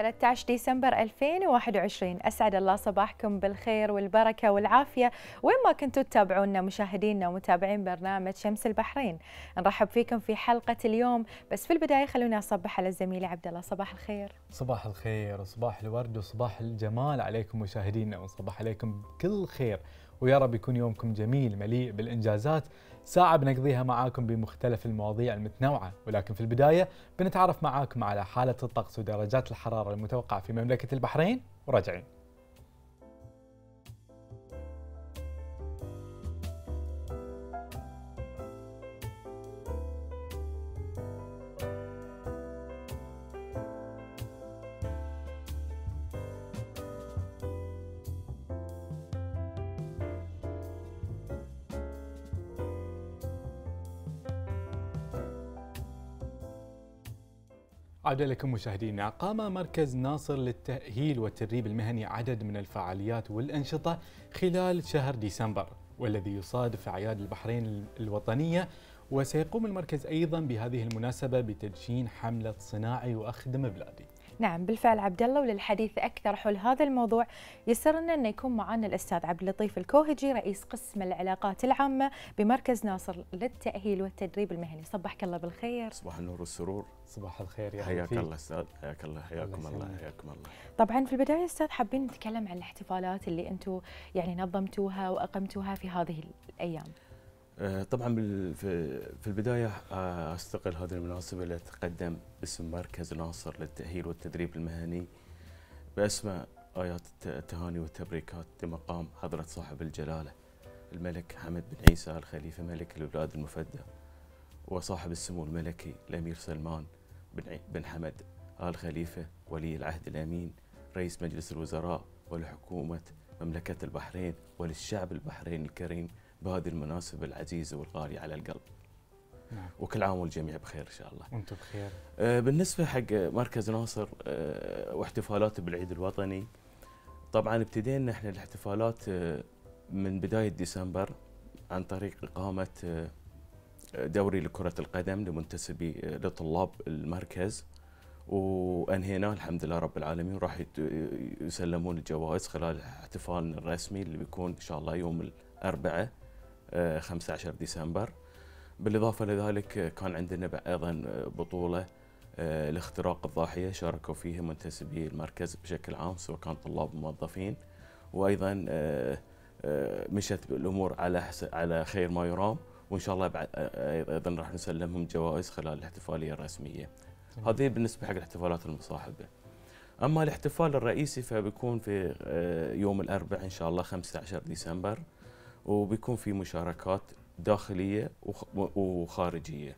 13 ديسمبر 2021 أسعد الله صباحكم بالخير والبركة والعافية. وين ما كنتوا تتابعونا مشاهدينا ومتابعين برنامج شمس البحرين. نرحب فيكم في حلقة اليوم. بس في البداية خلوني أصبح على زميلي عبد الله. صباح الخير. صباح الخير وصباح الورد وصباح الجمال عليكم مشاهدينا وصباح عليكم بكل خير. ويا رب يكون يومكم جميل مليء بالإنجازات. ساعة بنقضيها معاكم بمختلف المواضيع المتنوعة ولكن في البداية بنتعرف معاكم على حالة الطقس ودرجات الحرارة المتوقعة في مملكة البحرين. وراجعين. عودة لكم مشاهدينا قام مركز ناصر للتأهيل والتدريب المهني عدد من الفعاليات والأنشطة خلال شهر ديسمبر والذي يصادف أعياد البحرين الوطنية. وسيقوم المركز أيضا بهذه المناسبة بتدشين حملة صناعي وأخدم بلادي نعم بالفعل عبد الله وللحديث أكثر حول هذا الموضوع يسرنا أن يكون معنا الأستاذ عبد اللطيف الكوهجي رئيس قسم العلاقات العامة بمركز ناصر للتأهيل والتدريب المهني. صبحك الله بالخير. صباح النور والسرور. صباح الخير يا حياك الله أستاذ حياك الله حياكم الله حياكم الله. طبعا في البداية أستاذ حابين نتكلم عن الاحتفالات اللي أنتم يعني نظمتوها وأقمتوها في هذه الأيام؟ طبعا في البداية آه، أستقل هذه المناسبه لاتقدم باسم مركز ناصر للتأهيل والتدريب المهني باسماء آيات التهاني والتبريكات لمقام حضرة صاحب الجلالة الملك حمد بن عيسى الخليفة ملك البلاد المفدى وصاحب السمو الملكي الأمير سلمان بن بن حمد ال خليفه ولي العهد الأمين رئيس مجلس الوزراء ولحكومه مملكة البحرين وللشعب البحريني الكريم بهذه المناسبة العزيزة والغالية على القلب. نعم. وكل عام والجميع بخير إن شاء الله. وأنتم بخير. آه بالنسبة حق مركز ناصر آه واحتفالاته بالعيد الوطني طبعا ابتدينا إحنا الاحتفالات آه من بداية ديسمبر عن طريق إقامة آه دوري لكرة القدم لمنتسبي لطلاب المركز. وأنهيناه الحمد لله رب العالمين. وراح يسلمون الجوائز خلال احتفالنا الرسمي اللي بيكون إن شاء الله يوم الأربعاء. 15 ديسمبر. بالإضافة لذلك كان عندنا أيضا بطولة لاختراق الضاحية. شاركوا فيها منتسبي المركز بشكل عام سواء كان طلاب وموظفين وأيضا مشت الأمور على على خير ما يرام. وإن شاء الله بعد أيضا راح نسلمهم جوائز خلال الاحتفالية الرسمية. هذه بالنسبة حق الاحتفالات المصاحبة. أما الاحتفال الرئيسي فبيكون في يوم الأربعاء إن شاء الله 15 ديسمبر. وبيكون في مشاركات داخلية وخارجية.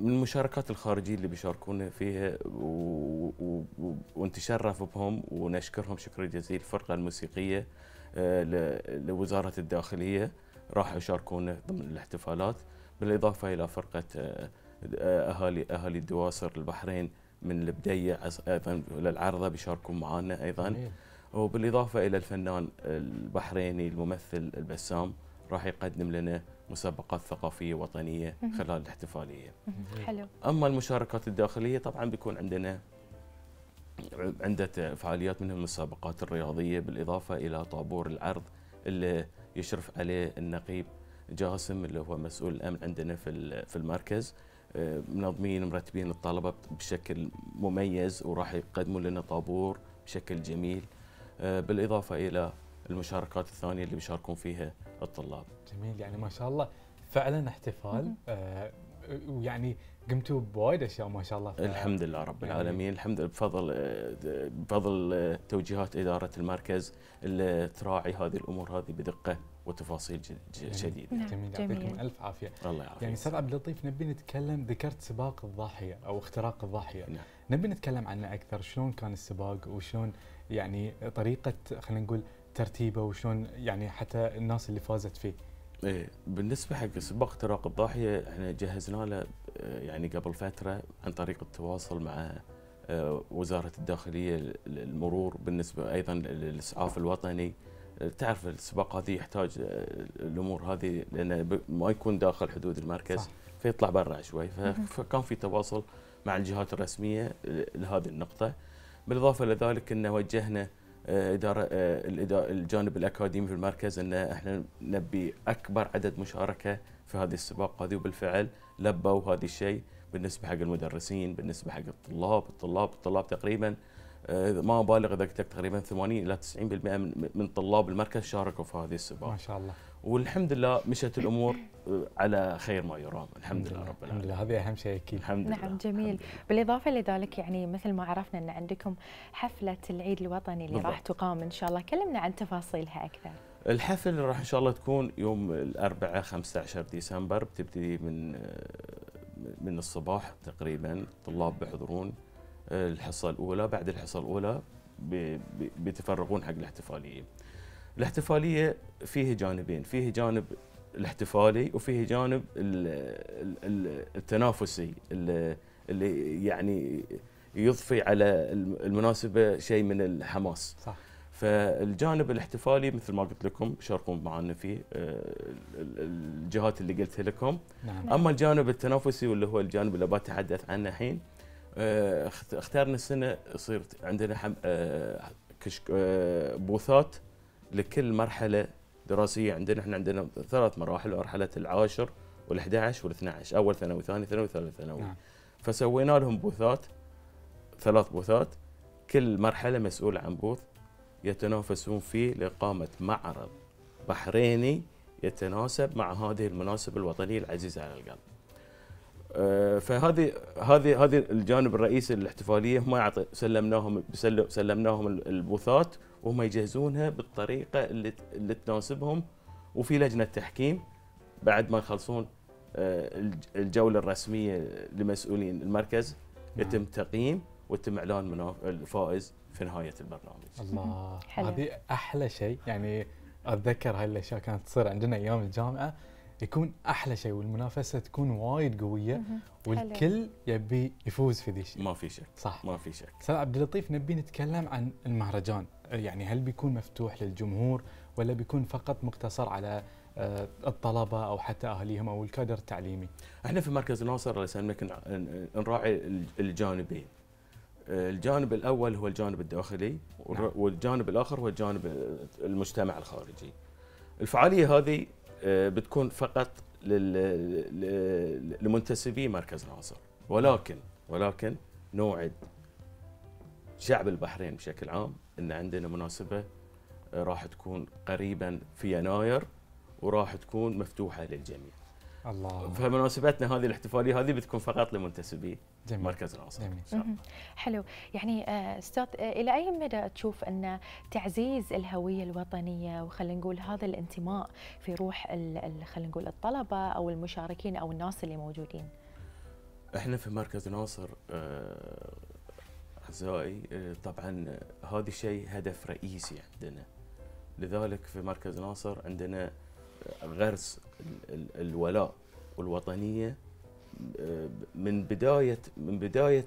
من المشاركات الخارجية اللي بيشاركونا فيها ونتشرف بهم ونشكرهم شكر جزيل الفرقة الموسيقية لوزارة الداخلية راح يشاركونا ضمن الاحتفالات بالإضافة إلى فرقة اهالي أهالي الدواسر البحرين من البديه أيضا للعرضة بيشاركون معنا أيضا. وبالإضافة إلى الفنان البحريني الممثل البسام راح يقدم لنا مسابقات ثقافية وطنية خلال الاحتفالية. حلو. أما المشاركات الداخلية طبعا بيكون عندنا عدة فعاليات منها المسابقات الرياضية بالإضافة إلى طابور العرض اللي يشرف عليه النقيب جاسم اللي هو مسؤول الأمن عندنا في في المركز. منظمين مرتبين الطلبة بشكل مميز وراح يقدموا لنا طابور بشكل جميل. بالإضافة إلى المشاركات الثانية اللي بيشاركون فيها الطلاب. جميل يعني ما شاء الله فعلا احتفال آه ويعني قمتوا بوايد أشياء ما شاء الله الحمد لله رب يعني العالمين يعني الحمد لله بفضل بفضل توجيهات إدارة المركز اللي تراعي هذه الأمور هذه بدقة وتفاصيل شديدة. نعم. جميل يعطيكم ألف عافية. الله يعافيك. يعني أستاذ عبد اللطيف نبي نتكلم ذكرت سباق الضاحية أو اختراق الضاحية. نعم. نبي نتكلم عنه أكثر شلون كان السباق وشلون يعني طريقة خلينا نقول ترتيبه وشلون يعني حتى الناس اللي فازت فيه. إيه بالنسبة حق سباق اختراق الضاحيه إحنا جهزنا له يعني قبل فترة عن طريق التواصل مع وزارة الداخلية المرور بالنسبة أيضا للإسعاف الوطني تعرف السباق هذه يحتاج الأمور هذه لأنه ما يكون داخل حدود المركز صح. فيطلع برا شوي فكان في تواصل مع الجهات الرسمية لهذه النقطة بالإضافة إلى ذلك ان وجهنا آه، إدارة آه، الجانب الأكاديمي في المركز ان إحنا نبي أكبر عدد مشاركة في هذه السباق هذه وبالفعل لبوا هذا الشيء بالنسبة حق المدرسين بالنسبة حق الطلاب الطلاب الطلاب تقريبا آه، ما أبالغ إذا قلت تقريبا 80 إلى 90% من طلاب المركز شاركوا في هذه السباق. ما شاء الله. والحمد لله مشت الأمور على خير ما يرام. الحمد لله رب العالمين. الحمد لله هذه أهم شيء أكيد. الحمد لله. نعم جميل. بالإضافة لذلك يعني مثل ما عرفنا أن عندكم حفلة العيد الوطني اللي راح تقام إن شاء الله. كلمنا عن تفاصيلها أكثر. الحفل راح إن شاء الله تكون يوم الأربعاء 15 ديسمبر بتبتدي من من الصباح تقريبا. الطلاب بيحضرون الحصة الأولى. بعد الحصة الأولى بيتفرغون حق الاحتفالية. الاحتفالية فيه جانبين فيه جانب الاحتفالي وفيه جانب التنافسي اللي يعني يضفي على المناسبة شيء من الحماس صح فالجانب الاحتفالي مثل ما قلت لكم شاركون معنا فيه آه، الجهات اللي قلت لكم نعم. أما الجانب التنافسي واللي هو الجانب اللي بتحدث عنه الحين آه، اختارنا السنة يصير عندنا. آه، كشك... بوثات لكل مرحلة دراسية عندنا. إحنا عندنا ثلاث مراحل مرحلة العاشر وال11 وال12 أول ثانوي ثاني ثانوي ثالث ثانوي. نعم. فسوينا لهم بوثات ثلاث بوثات. كل مرحلة مسؤول عن بوث يتنافسون فيه لإقامة معرض بحريني يتناسب مع هذه المناسبة الوطنية العزيزة على القلب. أه فهذه هذه هذه الجانب الرئيسي للاحتفالية. هم سلمناهم سلمناهم البوثات وهم يجهزونها بالطريقة اللي, اللي تناسبهم وفي لجنة تحكيم بعد ما يخلصون آه، الجولة الرسمية لمسؤولين المركز. يتم تقييم ويتم إعلان الفائز في نهاية البرنامج. الله هذه أحلى شيء يعني أتذكر هاي الأشياء كانت تصير عندنا أيام الجامعة يكون أحلى شيء والمنافسة تكون وايد قوية والكل يبي يفوز في ذي الشيء. ما في شك صح ما في شك. أستاذ عبد اللطيف نبي نتكلم عن المهرجان يعني هل بيكون مفتوح للجمهور ولا بيكون فقط مقتصر على آه، الطلبة أو حتى أهاليهم أو الكادر التعليمي؟ إحنا في مركز ناصر الله يسلمك نراعي الجانبين. آه، الجانب الأول هو الجانب الداخلي نعم. والجانب الآخر هو الجانب المجتمع الخارجي. الفعالية هذه بتكون فقط لمنتسبي مركز ناصر. ولكن ولكن نوعد شعب البحرين بشكل عام إن عندنا مناسبة آه، راح تكون قريبا في يناير وراح تكون مفتوحة للجميع. الله. فمناسبتنا هذه الاحتفالية هذه بتكون فقط لمنتسبي. جميل. مركز العنصر جميل. حلو. يعني آه، أستاذ آه، إلى أي مدى تشوف أن تعزيز الهوية الوطنية وخلينا نقول هذا الانتماء في روح خلينا نقول الطلبة أو المشاركين أو الناس اللي موجودين؟ إحنا في مركز ناصر أعزائي طبعا هذا الشيء هدف رئيسي عندنا. لذلك في مركز ناصر عندنا غرس الولاء والوطنية من بدايه من بداية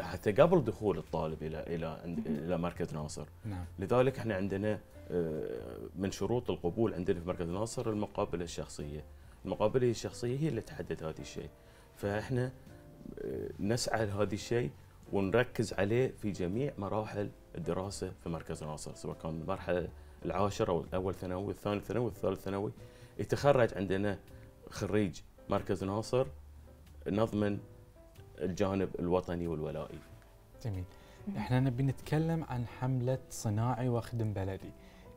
حتى قبل دخول الطالب إلى إلى إلى مركز ناصر. نعم. لذلك إحنا عندنا من شروط القبول عندنا في مركز ناصر المقابلة الشخصية. المقابلة الشخصية هي اللي تحدد هذا الشيء. فإحنا نسعى لهذا الشيء ونركز عليه في جميع مراحل الدراسة في مركز ناصر سواء كان المرحلة العاشرة أو الأول ثانوي والثاني ثانوي والثالث ثانوي. يتخرج عندنا خريج مركز ناصر نضمن الجانب الوطني والولائي. جميل. إحنا نبي نتكلم عن حملة صناعي واخدم بلدي.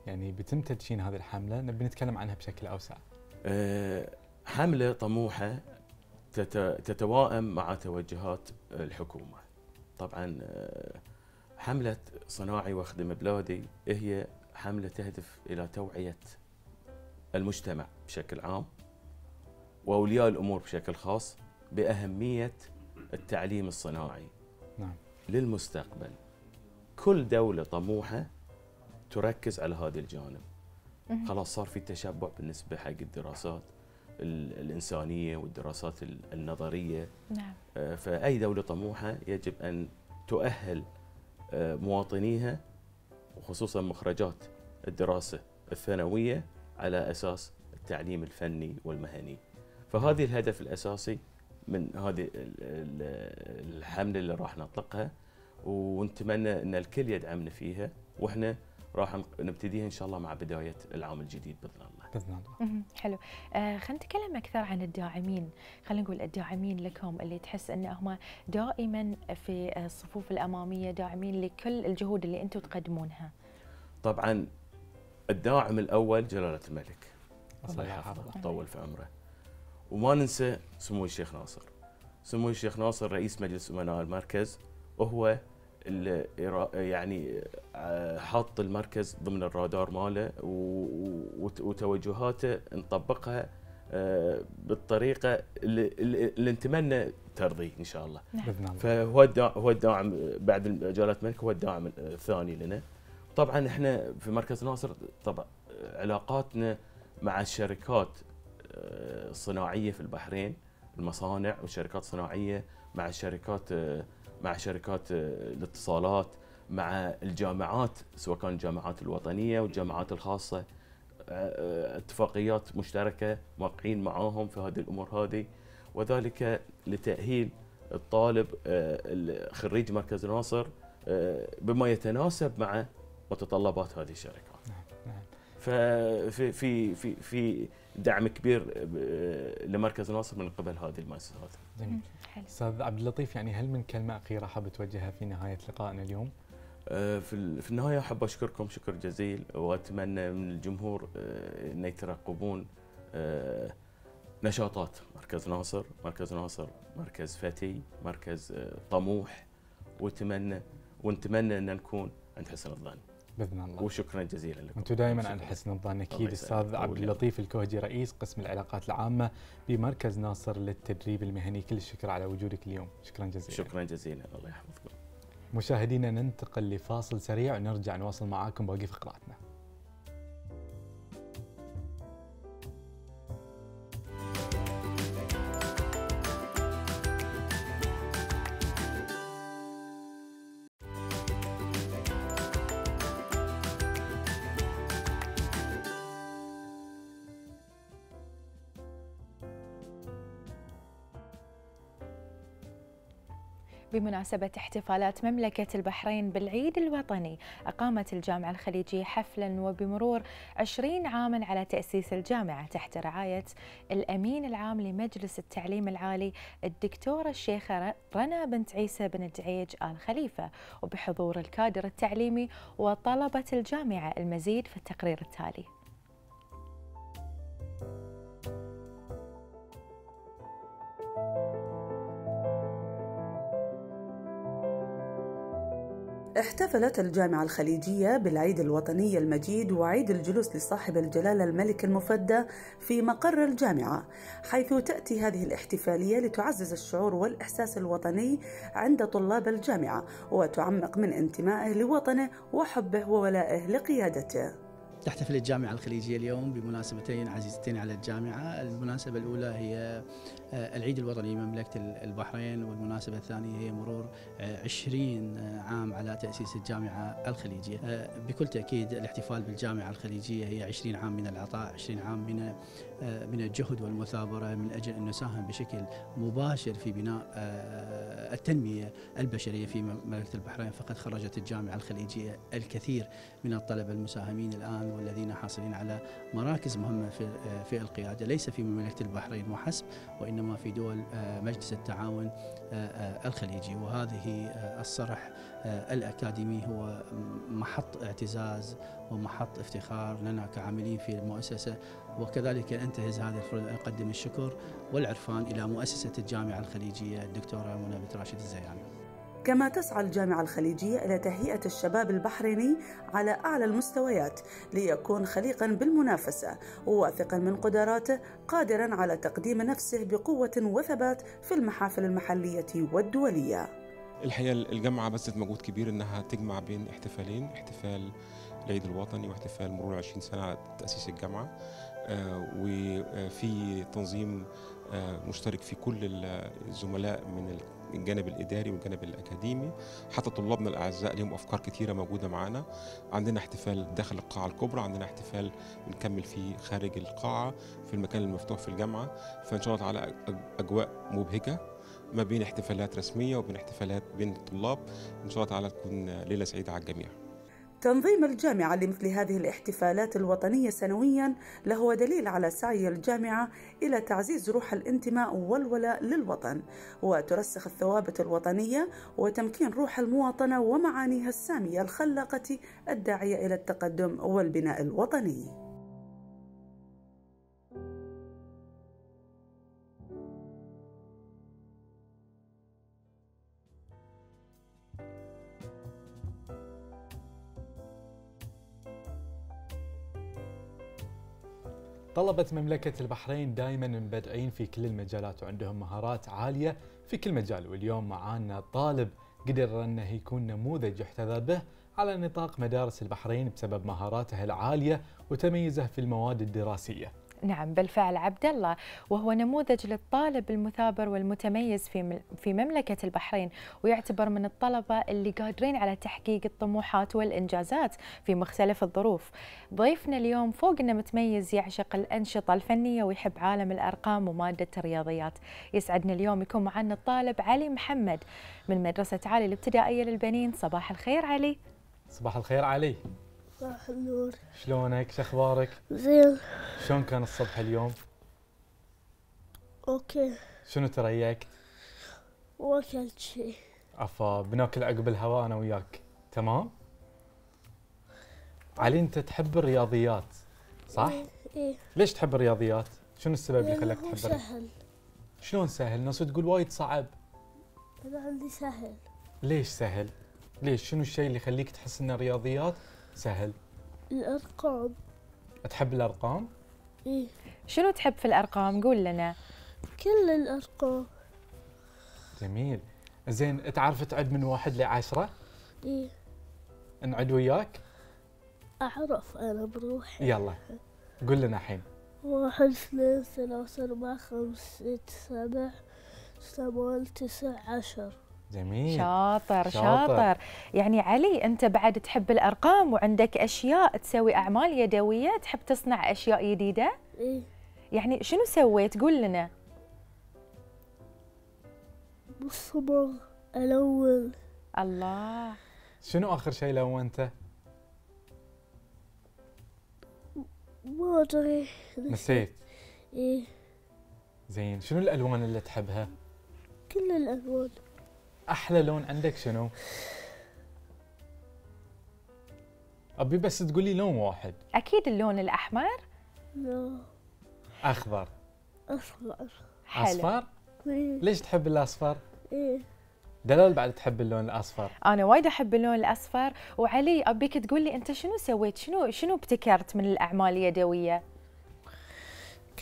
يعني بتم تدشين هذه الحملة نبي نتكلم عنها بشكل أوسع. أه حملة طموحة تتوائم مع توجهات الحكومة. طبعا أه حملة صناعي واخدم بلادي هي حملة تهدف إلى توعية المجتمع بشكل عام وأولياء الأمور بشكل خاص بأهمية التعليم الصناعي. نعم. للمستقبل كل دولة طموحة تركز على هذا الجانب. خلاص صار في تشبع بالنسبة حق الدراسات الإنسانية والدراسات النظرية. نعم. آه، فأي دولة طموحة يجب أن تؤهل آه، مواطنيها وخصوصا مخرجات الدراسة الثانوية على أساس التعليم الفني والمهني. فهذه الهدف الأساسي من هذه ال- ال- الحمله اللي راح نطلقها ونتمنى إن الكل يدعمنا فيها وإحنا راح نبتديها إن شاء الله مع بداية العام الجديد بإذن الله. بإذن الله. حلو آه خلينا نتكلم أكثر عن الداعمين خلينا نقول الداعمين لكم اللي تحس إن هم دائما في الصفوف الأمامية داعمين لكل الجهود اللي أنتم تقدمونها طبعا الداعم الأول جلالة الملك الله يحفظه. طول في عمره وما ننسى سمو الشيخ ناصر. سمو الشيخ ناصر رئيس مجلس أمناء المركز وهو يعني آه، حاط المركز ضمن الرادار ماله وتوجهاته نطبقها آه، بالطريقة اللي, اللي اللي نتمنى ترضيه إن شاء الله. الله. فهو هو الداعم بعد جلاله الملك هو الداعم الثاني لنا. طبعا إحنا في مركز ناصر طبعا علاقاتنا مع الشركات الصناعيه في البحرين المصانع والشركات الصناعيه مع الشركات مع شركات آه، الاتصالات مع الجامعات سواء كان الجامعات الوطنية والجامعات الخاصة آه، آه، اتفاقيات مشتركة موقعين معاهم في هذه الأمور هذه وذلك لتأهيل الطالب ال- خريج مركز ناصر بما يتناسب مع متطلبات هذه الشركات. نعم. ففي في في في دعم كبير آه، لمركز ناصر من قبل هذه المؤسسات. جميل. حلو. أستاذ عبد اللطيف يعني هل من كلمة أخيرة حاب توجهها في نهاية لقائنا اليوم؟ آه، في ال- في النهاية أحب أشكركم شكر جزيل. وأتمنى من الجمهور آه، إن يترقبون آه، نشاطات مركز ناصر، مركز ناصر مركز فتي، مركز آه، طموح. وأتمنى ونتمنى أن نكون عند حسن الظن. بإذن الله وشكرا جزيلا لكم. وأنتم دائما. عن حسن الظن أكيد. أستاذ عبد. اللطيف الكوهجي رئيس قسم العلاقات العامة بمركز ناصر للتدريب المهني كل الشكر على وجودك اليوم شكرا جزيلا شكرا جزيلا الله يحفظكم. مشاهدينا ننتقل لفاصل سريع ونرجع نواصل معاكم باقي فقراتنا بمناسبة احتفالات مملكة البحرين بالعيد الوطني أقامت الجامعة الخليجية حفلا وبمرور 20 عاما على تأسيس الجامعة تحت رعاية الأمين العام لمجلس التعليم العالي الدكتورة الشيخة رنا بنت عيسى بن دعيج آل خليفة وبحضور الكادر التعليمي وطلبة الجامعة المزيد في التقرير التالي. احتفلت الجامعة الخليجية بالعيد الوطني المجيد وعيد الجلوس لصاحب الجلالة الملك المفدى في مقر الجامعة حيث تأتي هذه الاحتفالية لتعزز الشعور والإحساس الوطني عند طلاب الجامعة وتعمق من انتمائه لوطنه وحبه وولائه لقيادته. تحتفل الجامعة الخليجية اليوم بمناسبتين عزيزتين على الجامعة. المناسبة الأولى هي آه، العيد الوطني لمملكة البحرين والمناسبة الثانية هي مرور آه، 20 عام على تأسيس الجامعة الخليجية. آه، بكل تأكيد الاحتفال بالجامعة الخليجية هي 20 عام من العطاء 20 عام من آه، من الجهد والمثابرة من أجل أن نساهم بشكل مباشر في بناء آه، التنمية البشرية في مملكة البحرين. فقد خرجت الجامعة الخليجية الكثير من الطلبة المساهمين الآن والذين حاصلين على مراكز مهمة في في القيادة. ليس في مملكة البحرين وحسب وإنما في دول آه، مجلس التعاون آه، آه، الخليجي. وهذه الصرح الأكاديمي هو محط اعتزاز ومحط افتخار. لنا كعاملين في المؤسسة وكذلك أنتهز هذه الفرصة. أن أقدم الشكر والعرفان إلى مؤسسة الجامعة الخليجية الدكتورة منى بنت راشد الزياني. كما تسعى الجامعة الخليجية إلى تهيئة الشباب البحريني على أعلى المستويات ليكون خليقا بالمنافسة وواثقا من قدراته قادرا على تقديم نفسه بقوة وثبات في المحافل المحلية والدولية. الحقيقة الجامعة بذلت مجهود كبير إنها تجمع بين احتفالين احتفال العيد الوطني واحتفال مرور 20 سنة على تأسيس الجامعة آه، وفي تنظيم آه، مشترك في كل الزملاء من الجانب الإداري والجانب الأكاديمي. حتى طلابنا الأعزاء لهم أفكار كتيرة موجودة معانا. عندنا احتفال داخل القاعة الكبرى عندنا احتفال بنكمل فيه خارج القاعة في المكان المفتوح في الجامعة. فإن شاء الله تعالى أجواء مبهجة ما بين احتفالات رسمية وبين احتفالات بين الطلاب. إن شاء الله تعالى تكون ليلة سعيدة على الجميع. تنظيم الجامعة لمثل هذه الاحتفالات الوطنية سنويا له دليل على سعي الجامعة إلى تعزيز روح الانتماء والولاء للوطن وترسخ الثوابت الوطنية وتمكين روح المواطنة ومعانيها السامية الخلاقة الداعية إلى التقدم والبناء الوطني. طلبة مملكة البحرين دائما مبدعين في كل المجالات وعندهم مهارات عالية في كل مجال واليوم معانا طالب قدر أنه يكون نموذج يحتذى به على نطاق مدارس البحرين بسبب مهاراته العالية وتميزه في المواد الدراسية. نعم بالفعل عبد الله وهو نموذج للطالب المثابر والمتميز في في مملكة البحرين ويعتبر من الطلبة اللي قادرين على تحقيق الطموحات والإنجازات في مختلف الظروف. ضيفنا اليوم فوق أنه متميز يعشق الأنشطة الفنية ويحب عالم الأرقام ومادة الرياضيات. يسعدنا اليوم يكون معنا الطالب علي محمد من مدرسة علي الابتدائية للبنين. صباح الخير علي. صباح الخير علي، صباح النور شلونك؟ شخبارك؟ زين شلون كان الصبح اليوم؟ OK شنو تريقت؟ ما كلت شي عفا بناكل عقب الهواء أنا وياك، تمام؟ علي أنت تحب الرياضيات صح؟ إيه ليش تحب الرياضيات؟ شنو السبب اللي خلاك تحب؟ سهل شلون سهل؟ ناس تقول وايد صعب، أنا عندي سهل ليش سهل؟ ليش؟ شنو الشيء اللي يخليك تحس ان الرياضيات سهل؟ الأرقام. تحب الأرقام؟ إيه. شنو تحب في الأرقام؟ قول لنا. كل الأرقام. جميل، زين تعرف تعد من واحد لعشرة؟ إيه. نعد وياك؟ أعرف أنا بروحي يلا. قول لنا الحين. واحد اثنين ثلاثة أربعة خمس ست سبع ثمان تسع عشر. جميل. شاطر شاطر. شاطر. يعني علي أنت بعد تحب الأرقام وعندك أشياء تسوي أعمال يدوية تحب تصنع أشياء جديدة؟ إيه. يعني شنو سويت؟ قول لنا. بالصبغ ألون. الله. شنو آخر شيء لونته؟ ما أدري. نسيت. إيه. زين شنو الألوان اللي تحبها؟ كل الألوان. أحلى لون عندك شنو؟ أبي بس تقولي لون واحد. أكيد اللون الأحمر. لا. أخضر. أصفر. حلو. أصفر؟ إيه. ليش تحب الأصفر؟ إيه. دلال بعد تحب اللون الأصفر. أنا وايد أحب اللون الأصفر. وعلي أبيك تقول لي أنت شنو سويت؟ شنو شنو ابتكرت من الأعمال اليدوية؟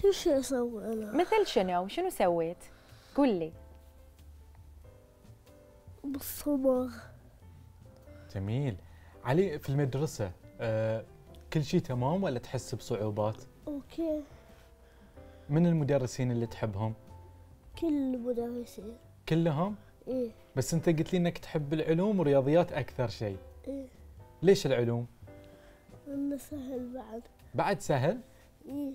كل شيء أسوي أنا. مثل شنو؟ شنو سويت؟ قول لي بالصبغ. جميل. علي في المدرسة آه كل شيء تمام ولا تحس بصعوبات؟ أوكي. من المدرسين اللي تحبهم؟ كل المدرسين. كلهم؟ إيه. بس أنت قلت لي إنك تحب العلوم والرياضيات أكثر شيء. إيه. ليش العلوم؟ انه سهل بعد. بعد سهل؟ إيه.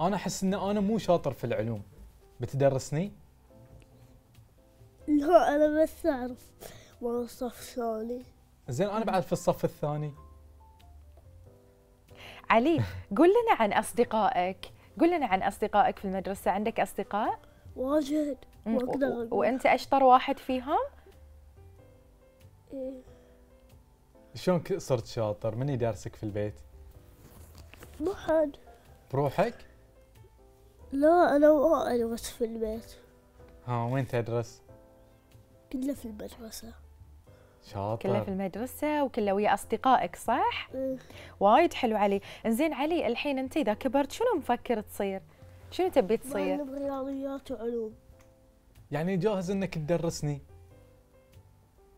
أنا أحس إن أنا مو شاطر في العلوم. بتدرسني؟ لا أنا بس أعرف موظف ثاني. زين أنا بعد في الصف الثاني. علي قول لنا عن أصدقائك. قول لنا عن أصدقائك في المدرسة. عندك أصدقاء؟ واجد مم، ما أقدر و- أقول. وأنت أشطر واحد فيهم؟ إيه. شلون صرت شاطر؟ من يدرسك في البيت؟ ما حد. بروحك؟ لا أنا ما ادرس في البيت. ها وين تدرس؟ كله في المدرسة. كله في شاطر المدرسة وكله ويا أصدقائك صح؟ إيه. وايد حلو علي. إنزين علي الحين أنت إذا كبرت شنو مفكر تصير؟ شنو تبي تصير؟ معلم رياضيات وعلوم. يعني جاهز إنك تدرسني؟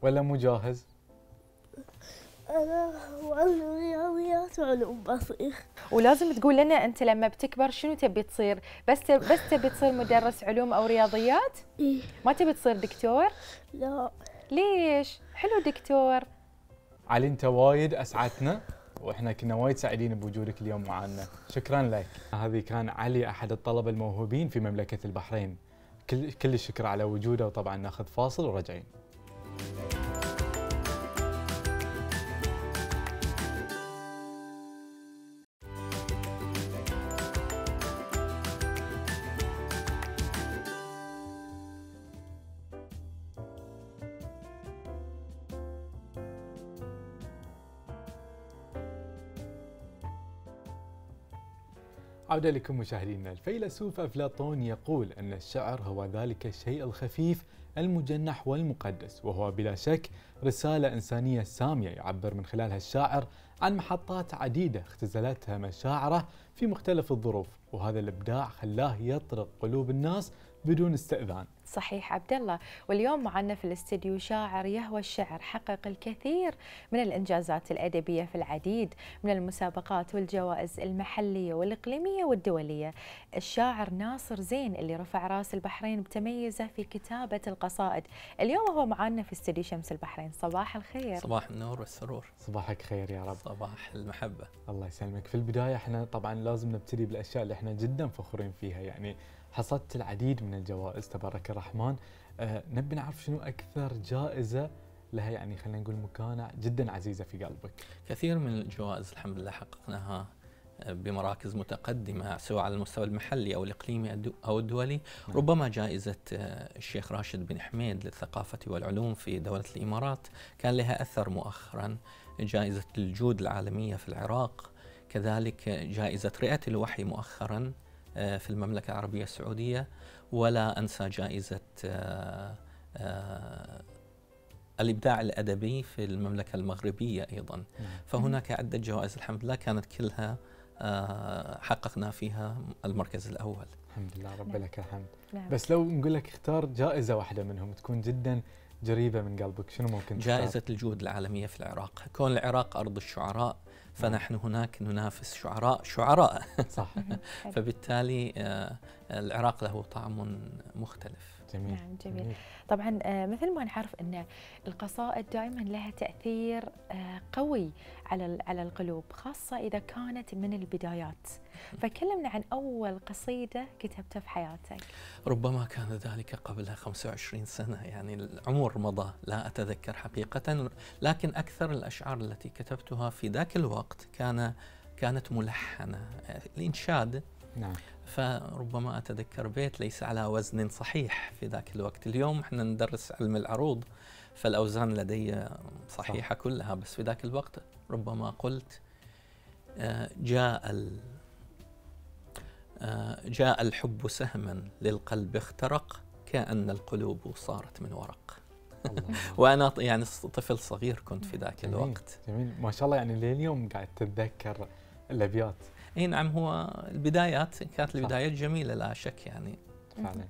ولا مو جاهز؟ أنا وعلم رياضيات وعلوم بصير ولازم تقول لنا أنت لما بتكبر شنو تبي تصير؟ بس بس تبي تصير مدرس علوم أو رياضيات؟ إيه. ما تبي تصير دكتور؟ لا. ليش؟ حلو دكتور. علي أنت وايد أسعدتنا وإحنا كنا وايد سعيدين بوجودك اليوم معنا شكرا لك. هذه كان علي أحد الطلبة الموهوبين في مملكة البحرين. كل كل الشكر على وجوده وطبعا ناخذ فاصل وراجعين عودة لكم مشاهدينا. الفيلسوف أفلاطون يقول أن الشعر هو ذلك الشيء الخفيف المجنح والمقدس وهو بلا شك رسالة إنسانية سامية يعبر من خلالها الشاعر عن محطات عديدة اختزلتها مشاعره في مختلف الظروف وهذا الإبداع خلاه يطرق قلوب الناس بدون استئذان. صحيح عبد الله. واليوم معنا في الاستديو شاعر يهوى الشعر حقق الكثير من الإنجازات الأدبية في العديد من المسابقات والجوائز المحلية والإقليمية والدولية. الشاعر ناصر زين اللي رفع رأس البحرين بتميزه في كتابة القصائد. اليوم هو معنا في استديو شمس البحرين. صباح الخير. صباح النور والسرور. صباحك خير يا رب. صباح المحبة. الله يسلمك. في البداية إحنا طبعا لازم نبتدي بالأشياء اللي إحنا جدا فخورين فيها. يعني حصدت العديد من الجوائز تبارك الرحمن. أه نبي نعرف شنو أكثر جائزة لها يعني خلينا نقول مكانة جدا عزيزة في قلبك. كثير من الجوائز الحمد لله حققناها بمراكز متقدمة سواء على المستوى المحلي أو الإقليمي أو الدولي. نعم. ربما جائزة آه، الشيخ راشد بن حميد للثقافة والعلوم في دولة الإمارات كان لها أثر مؤخرا. جائزة الجود العالمية في العراق كذلك جائزة رئة الوحي مؤخرا. آه، في المملكة العربية السعودية ولا أنسى جائزة آه، آه، الإبداع الأدبي في المملكة المغربية أيضا. فهناك عدة جوائز الحمد لله كانت كلها آه، حققنا فيها المركز الأول الحمد لله رب نعم. لك الحمد نعم. بس لو نقول لك اختار جائزة واحدة منهم تكون جدا قريبة من قلبك شنو ممكن تختار؟ جائزة الجود العالمية في العراق كون العراق أرض الشعراء فنحن هناك ننافس شعراء شعراء صح. فبالتالي آه، العراق له طعم مختلف. جميل. نعم جميل. طبعا آه، مثل ما نعرف أن القصائد دائما لها تأثير آه، قوي على على القلوب خاصة إذا كانت من البدايات. فكلمنا عن أول قصيدة كتبتها في حياتك. ربما كان ذلك قبل 25 سنة يعني العمر مضى لا أتذكر حقيقة لكن أكثر الأشعار التي كتبتها في ذاك الوقت كان كانت ملحنة الإنشاد. نعم. فربما أتذكر بيت ليس على وزن صحيح في ذاك الوقت. اليوم إحنا ندرس علم العروض فالأوزان لدي صحيحة صح. كلها بس في ذاك الوقت ربما قلت آه، جاء آه، جاء الحب سهما للقلب اخترق كأن القلوب صارت من ورق. ط- يعني طفل صغير كنت في ذاك جميل. الوقت. جميل. ما شاء الله يعني لليوم قاعد تتذكر الأبيات. إي نعم هو البدايات كانت صح. البدايات جميلة لا شك يعني. فعلا.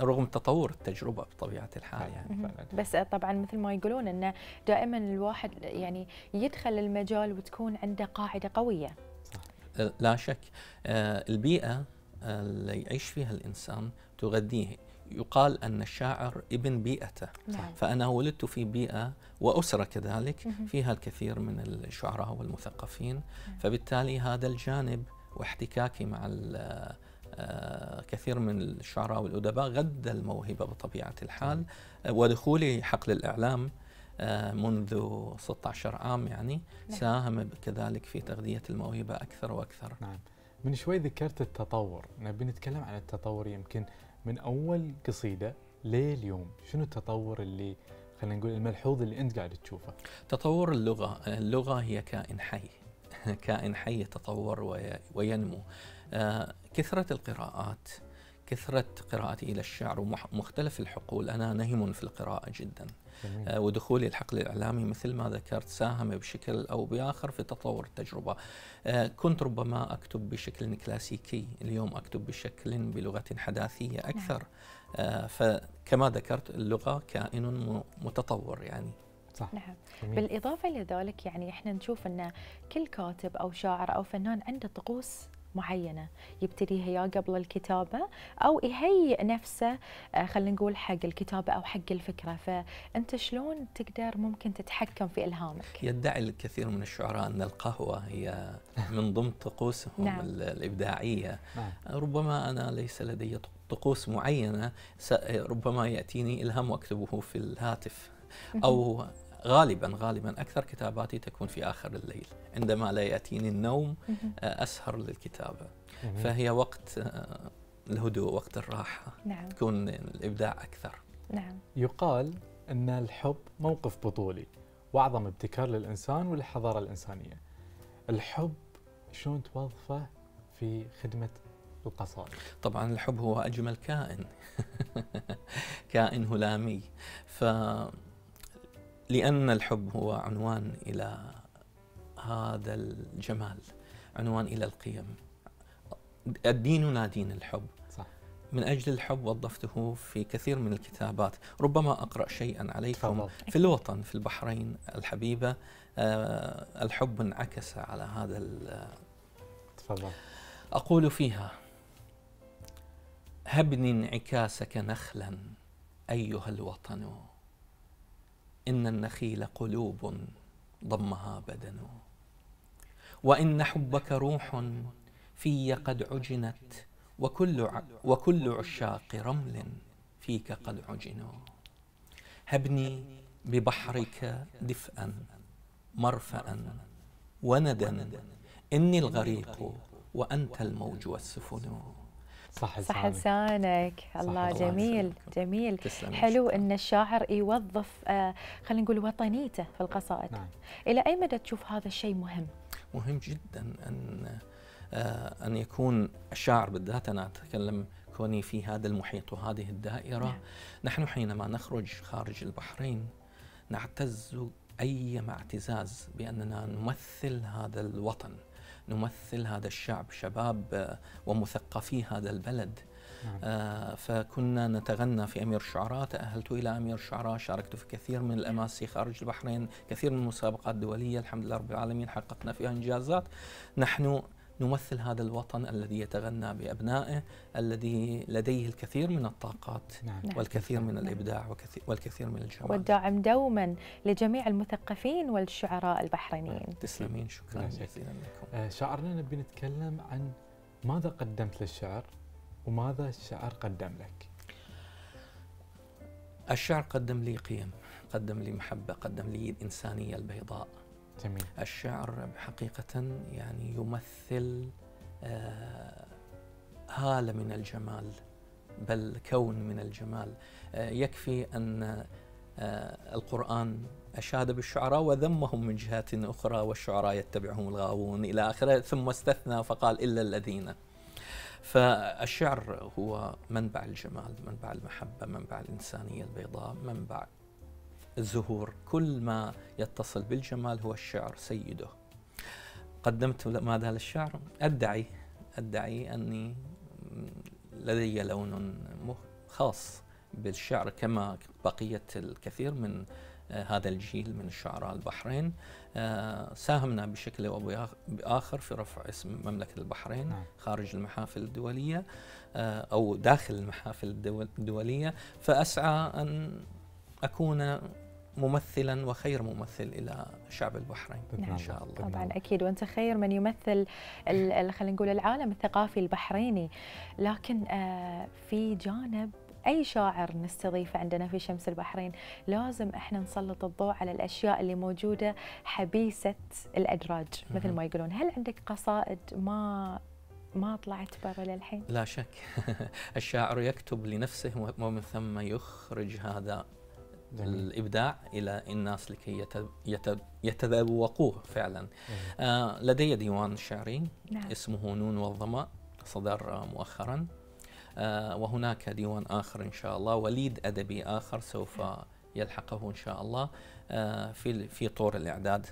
رغم تطور التجربة بطبيعة الحال يعني. فعلا. بس طبعا مثل ما يقولون إنه دائما الواحد يعني يدخل المجال وتكون عنده قاعدة قوية. آه، لا شك. البيئة آه، اللي يعيش فيها الإنسان تغذيه يقال أن الشاعر ابن بيئته. نعم. فأنا ولدت في بيئة وأسرة كذلك. فيها الكثير من الشعراء والمثقفين. نعم. فبالتالي هذا الجانب واحتكاكي مع آه، كثير من الشعراء والأدباء غذى الموهبة بطبيعة الحال. آه، ودخولي حقل الإعلام آه، منذ 16 عام يعني نعم. ساهم كذلك في تغذية الموهبة أكثر وأكثر. نعم. من شوي ذكرت التطور. نبي نتكلم عن التطور يمكن من أول قصيدة لليوم. شنو التطور اللي خلينا نقول الملحوظ اللي أنت قاعد تشوفه؟ تطور اللغة. اللغة هي كائن حي. كائن حي يتطور وي- وينمو. آه، كثرة القراءات كثرة قراءتي إلى الشعر ومختلف الحقول. أنا نهم في القراءة جدا. جميل. آه، ودخولي الحقل الإعلامي مثل ما ذكرت ساهم بشكل أو بآخر في تطور التجربة. آه، كنت ربما أكتب بشكل كلاسيكي اليوم أكتب بشكل بلغة حداثية أكثر. آه، فكما ذكرت اللغة كائن متطور يعني. صح. نعم. جميل. بالإضافة لذلك يعني إحنا نشوف أن كل كاتب أو شاعر أو فنان عنده طقوس معينة يبتديها يا قبل الكتابة أو يهيئ نفسه آه، خلينا نقول حق الكتابة أو حق الفكرة. فأنت شلون تقدر ممكن تتحكم في إلهامك؟ يدعي الكثير من الشعراء أن القهوة هي من ضمن طقوسهم نعم. ال- الإبداعية. نعم. ربما أنا ليس لدي طقوس معينة ربما يأتيني إلهام وأكتبه في الهاتف. أو غالبا غالبا أكثر كتاباتي تكون في آخر الليل. عندما لا يأتيني النوم آه، أسهر للكتابة. جميل. فهي وقت آه، الهدوء وقت الراحة. نعم. تكون الإبداع أكثر. نعم. يقال أن الحب موقف بطولي وأعظم ابتكار للإنسان وللحضارة الإنسانية. الحب شلون توظفه في خدمة القصائد؟ طبعا الحب هو أجمل كائن. كائن هلامي. ف لأن الحب هو عنوان إلى هذا الجمال عنوان إلى القيم. ديننا دين الحب. صح. من أجل الحب وظفته في كثير من الكتابات. ربما أقرأ شيئا عليكم. تفضل. في الوطن في البحرين الحبيبة آه، الحب انعكس على هذا تفضل. أقول فيها هبني انعكاسك نخلا أيها الوطن. إن النخيل قلوب ضمها بدن. وإن حبك روح في قد عجنت وكل وكل عشاق رمل فيك قد عجنوا هبني ببحرك دفئا مرفأ وندا إني الغريق وأنت الموج والسفن. صح صح لسانك. لسانك الله الله جميل يسلمكم. جميل. تسلم حلو إن الشاعر يوظف آه خلينا نقول وطنيته في القصائد. نعم. إلى أي مدى تشوف هذا الشيء مهم؟ مهم جدا أن آه، أن يكون الشاعر بالذات أنا أتكلم كوني في هذا المحيط وهذه الدائرة. نعم. نحن حينما نخرج خارج البحرين نعتز أيما اعتزاز بأننا نمثل هذا الوطن. نمثل هذا الشعب شباب آه، ومثقفي هذا البلد نعم. آه، فكنا نتغنى في أمير الشعراء تأهلت إلى أمير الشعراء شاركت في كثير من الأماسي خارج البحرين كثير من المسابقات الدولية الحمد لله رب العالمين حققنا فيها إنجازات نحن نمثل هذا الوطن الذي يتغنى بأبنائه الذي لديه الكثير من الطاقات نعم نعم. والكثير من نعم. الإبداع وكثير والكثير من الجمال والداعم دوما لجميع المثقفين والشعراء البحرينيين تسلمين شكرا لا شك. جزيلا لكم آه، شاعرنا نبي نتكلم عن ماذا قدمت للشعر وماذا الشعر قدم لك؟ الشعر قدم لي قيم قدم لي محبة قدم لي الإنسانية البيضاء جميل. الشعر حقيقة يعني يمثل آه، هالة من الجمال بل كون من الجمال. آه، يكفي أن آه، القرآن أشاد بالشعراء وذمهم من جهة أخرى والشعراء يتبعهم الغاوون إلى آخره ثم استثنى فقال إلا الذين. فالشعر هو منبع الجمال منبع المحبة منبع الإنسانية البيضاء منبع الزهور. كل ما يتصل بالجمال هو الشعر سيده. قدمت ماذا للشعر أدعي أدعي أني لدي لون خاص بالشعر كما بقية الكثير من آه، هذا الجيل من الشعراء البحرين. آه، ساهمنا بشكل أو بآخ- بآخر في رفع اسم مملكة البحرين نعم. خارج المحافل الدولية آه، أو داخل المحافل الدول- الدولية. فأسعى أن أكون ممثلا وخير ممثل إلى شعب البحرين. بإذن إن شاء الله. طبعا أكيد. وأنت خير من يمثل خلينا نقول العالم الثقافي البحريني. لكن آه، في جانب أي شاعر نستضيفه عندنا في شمس البحرين لازم إحنا نسلط الضوء على الأشياء اللي موجودة حبيسة الأدراج مثل. ما يقولون. هل عندك قصائد ما ما طلعت برا للحين؟ لا شك. الشاعر يكتب لنفسه ومن ثم يخرج هذا جميل. الإبداع إلى الناس لكي يت- يت- يتذوقوه فعلا. آه لدي ديوان شعري نعم. اسمه نون والظمأ صدر مؤخرا. آه وهناك ديوان آخر إن شاء الله وليد أدبي آخر سوف يلحقه إن شاء الله آه في في طور الإعداد.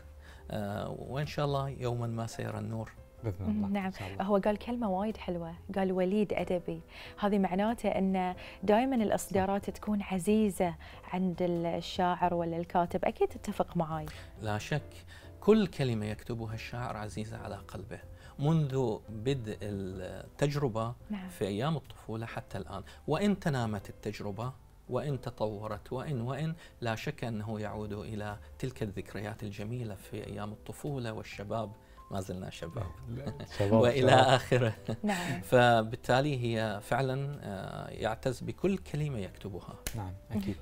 آه وإن شاء الله يوما ما سيرى النور. بإذن الله نعم. الله. هو قال كلمة وايد حلوة قال وليد أدبي. هذه معناته أن دائما الإصدارات تكون عزيزة عند الشاعر ولا الكاتب. أكيد تتفق معاي. لا شك كل كلمة يكتبها الشاعر عزيزة على قلبه منذ بدء التجربة نعم. في أيام الطفولة حتى الآن. وإن تنامت التجربة وإن تطورت وإن وإن لا شك أنه يعود إلى تلك الذكريات الجميلة في أيام الطفولة والشباب ما زلنا شباب. شباب وإلى شباب. آخره. نعم. فبالتالي هي فعلا آه، يعتز بكل كلمة يكتبها. نعم أكيد.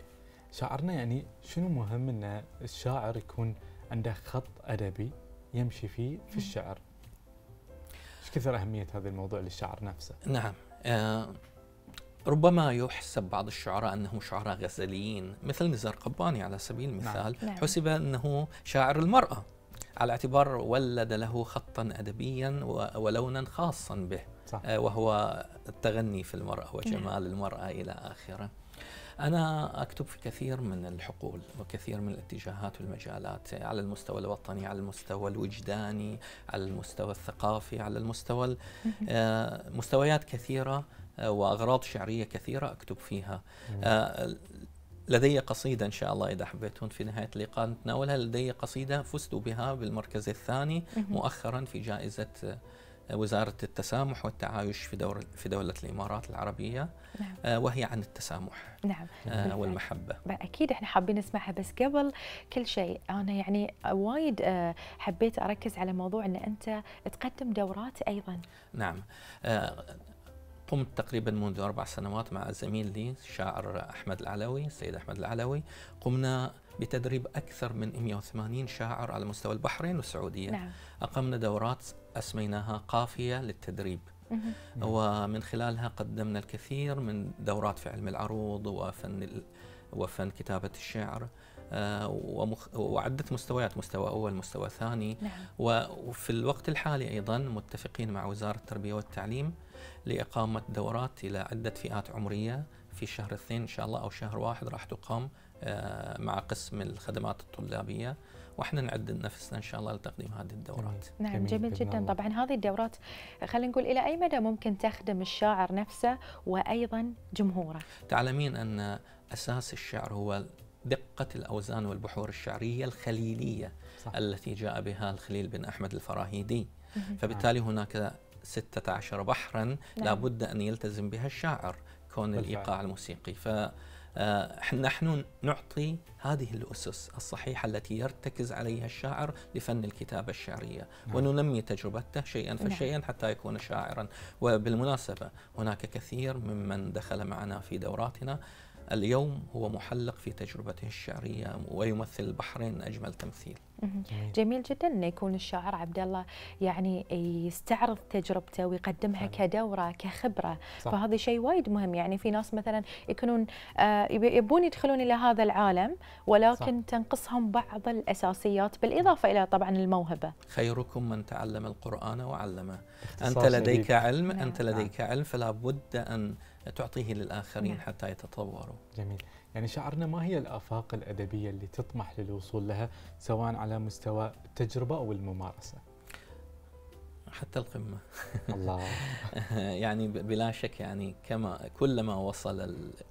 شاعرنا يعني شنو مهم إن الشاعر يكون عنده خط أدبي يمشي فيه في الشعر؟ إيش كثر أهمية هذا الموضوع للشاعر نفسه؟ نعم آه، ربما يحسب بعض الشعراء انهم شعراء غزليين مثل نزار قباني على سبيل المثال نعم. حسب أنه شاعر المرأة. على اعتبار ولد له خطا ادبيا و- ولونا خاصا به. صح. آه، وهو التغني في المرأة وجمال المرأة إلى آخره. أنا أكتب في كثير من الحقول وكثير من الاتجاهات والمجالات على المستوى الوطني على المستوى الوجداني على المستوى الثقافي على المستوى ال- آه، مستويات كثيرة آه، وأغراض شعرية كثيرة أكتب فيها. لدي قصيدة إن شاء الله إذا حبيتون في نهاية اللقاء نتناولها. لدي قصيدة فزت بها بالمركز الثاني مؤخرا في جائزة آه، وزارة التسامح والتعايش في دور في دولة الإمارات العربية نعم. آه، وهي عن التسامح نعم. آه،. والمحبة. أكيد إحنا حابين نسمعها. بس قبل كل شيء أنا يعني وايد آه، حبيت أركز على موضوع إن أنت تقدم دورات أيضا. نعم. آه، قمت تقريبا منذ أربع سنوات مع زميل لي الشاعر أحمد العلوي السيد أحمد العلوي. قمنا بتدريب أكثر من 180 شاعر على مستوى البحرين والسعودية. نعم. أقمنا دورات أسميناها قافية للتدريب. ومن خلالها قدمنا الكثير من دورات في علم العروض وفن وفن كتابة الشعر. وعدة مستويات مستوى أول مستوى ثاني. نعم. و- وفي الوقت الحالي أيضا متفقين مع وزارة التربية والتعليم لإقامة دورات إلى عدة فئات عمرية في شهر اثنين إن شاء الله أو شهر واحد راح تقام آه، مع قسم الخدمات الطلابية. وإحنا نعد نفسنا إن شاء الله لتقديم هذه الدورات. نعم جميل جميل جدا. الله. طبعا هذه الدورات خلينا نقول إلى أي مدى ممكن تخدم الشاعر نفسه وأيضا جمهوره؟ تعلمين أن أساس الشعر هو دقة الأوزان والبحور الشعرية الخليلية صح. التي جاء بها الخليل بن أحمد الفراهيدي. فبالتالي هناك 16 بحرا لابد أن يلتزم بها الشاعر كون بالفعل. الإيقاع الموسيقي ف آه، نحن نعطي هذه الأسس الصحيحة التي يرتكز عليها الشاعر لفن الكتابة الشعرية نعم. وننمي تجربته شيئا نعم. فشيئا حتى يكون شاعرا وبالمناسبة هناك كثير ممن دخل معنا في دوراتنا اليوم هو محلق في تجربته الشعرية ويمثل البحرين أجمل تمثيل مهم. جميل. جدا إنه يكون الشاعر عبد الله يعني يستعرض تجربته ويقدمها فعلا. كدورة كخبرة صح. فهذا شيء وايد مهم يعني في ناس مثلا يكونون آه، يب- يبون يدخلون إلى هذا العالم ولكن تنقصهم بعض الأساسيات بالإضافة إلى طبعا الموهبة خيركم من تعلم القرآن وعلمه أنت باختصار لديك. علم نعم. أنت لديك علم فلا بد أن تعطيه للآخرين نعم. حتى يتطوروا. جميل. يعني شعرنا ما هي الآفاق الأدبية اللي تطمح للوصول لها سواء على مستوى التجربة أو الممارسة؟ حتى القمة. الله. يعني بلا شك يعني كما كلما وصل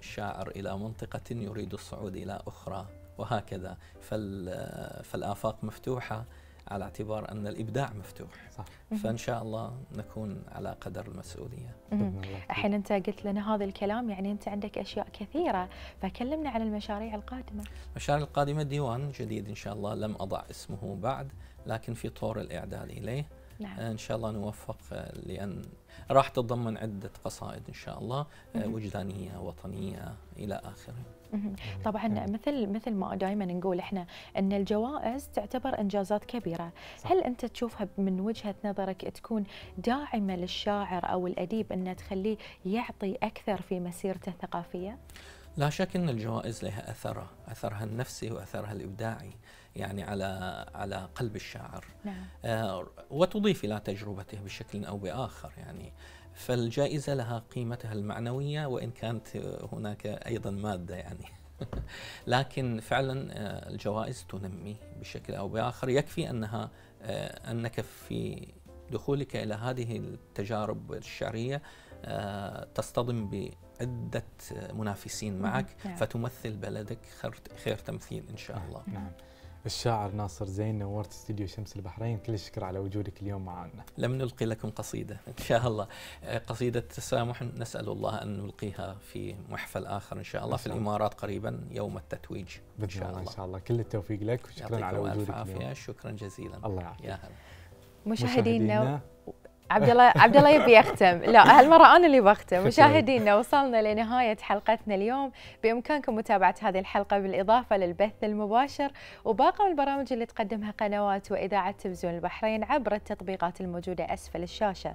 الشاعر إلى منطقة يريد الصعود إلى أخرى وهكذا فال- فالآفاق مفتوحة على اعتبار أن الإبداع مفتوح. صح. فإن شاء الله نكون على قدر الله. الحين أنت قلت لنا هذا الكلام يعني أنت عندك أشياء كثيرة فكلمنا عن المشاريع القادمة. المشاريع القادمة ديوان جديد إن شاء الله لم أضع اسمه بعد لكن في طور الإعداد إليه. نعم. إن شاء الله نوفق آه، لأن راح تتضمن عدة قصائد إن شاء الله آه، مهم. وجدانية وطنية جميل. طبعا. مثل مثل ما دائما نقول إحنا إن الجوائز تعتبر إنجازات كبيرة، صح. هل أنت تشوفها من وجهة نظرك تكون داعمة للشاعر أو الأديب إنه تخليه يعطي أكثر في مسيرته الثقافية؟ لا شك أن الجوائز لها أثرها أثرها النفسي وأثرها الإبداعي يعني على على قلب الشاعر نعم آه، وتضيف إلى تجربته بشكل أو بآخر يعني فالجائزة لها قيمتها المعنوية وإن كانت هناك أيضا مادة يعني. لكن فعلا آه، الجوائز تنمي بشكل أو بآخر. يكفي أنها آه، أنك في دخولك إلى هذه التجارب الشعرية آه، تصطدم بعدة منافسين معك نعم. فتمثل بلدك خير, خير تمثيل إن شاء الله. نعم. الشاعر ناصر زين نورت استديو شمس البحرين كل الشكر على وجودك اليوم معنا. لم نلقي لكم قصيدة إن شاء الله. آه، قصيدة تسامح نسأل الله أن نلقيها في محفل آخر إن شاء الله في الإمارات قريبا يوم التتويج إن شاء الله إن شاء الله. كل التوفيق لك وشكرا على وجودك اليوم. شكرا جزيلا. الله يعافيك. يا هلا. مشاهدينا. عبد الله عبد الله يبي يختم. لا هالمرة أنا اللي بختم. مشاهدينا وصلنا لنهاية حلقتنا اليوم. بإمكانكم متابعة هذه الحلقة بالإضافة للبث المباشر. وباقي البرامج اللي تقدمها قنوات وإذاعة تلفزيون البحرين عبر التطبيقات الموجودة أسفل الشاشة.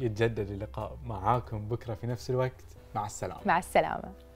يتجدد اللقاء معاكم بكرة في نفس الوقت. مع السلامة. مع السلامة.